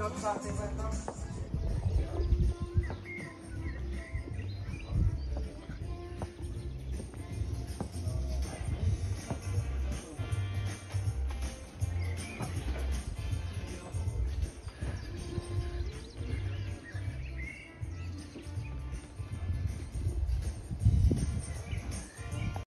l'autre partie maintenant.